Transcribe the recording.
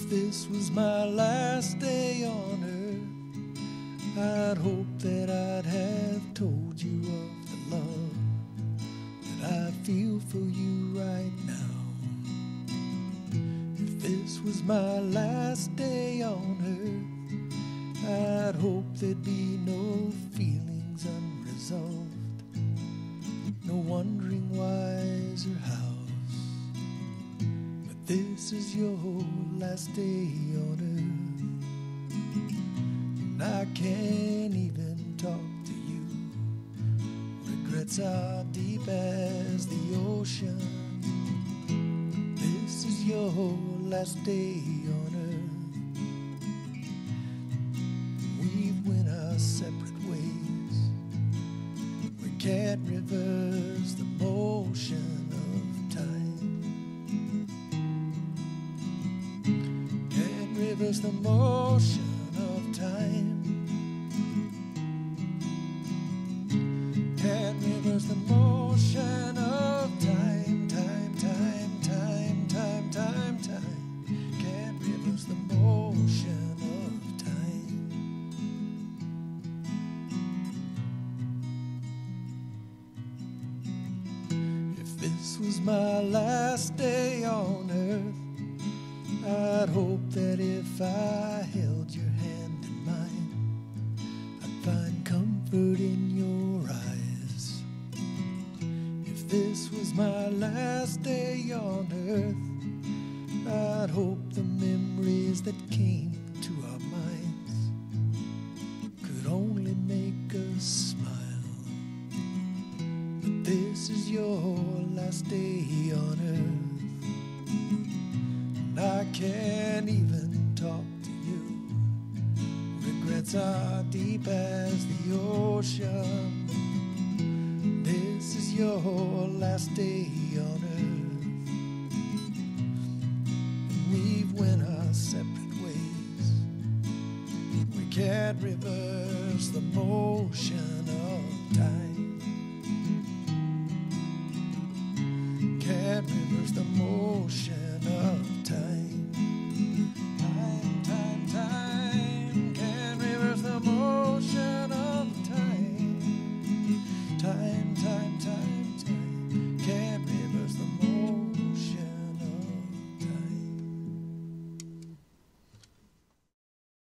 If this was my last day on earth, I'd hope that I'd have told you of the love that I feel for you right now. If this was my last day on earth, I'd hope there'd be no feelings unresolved, no wondering this is your last day on earth, and I can't even talk to you. Regrets are deep as the ocean. This is your last day on earth. We've went our separate ways. We can't reverse the motion Can't reverse the motion of time. Can't reverse the motion of time, time, time, time, time, time, time. Can't reverse the motion of time. If this was my last day on earth, I'd hope that if I held your hand in mine, I'd find comfort in your eyes. If this was my last day on earth, I'd hope the memories that came to our minds could only make us smile. But this is your last day on earth, can't even talk to you. Regrets are deep as the ocean. This is your last day on earth. We've went our separate ways. We can't reverse the motion of time. Can't reverse the motion of time.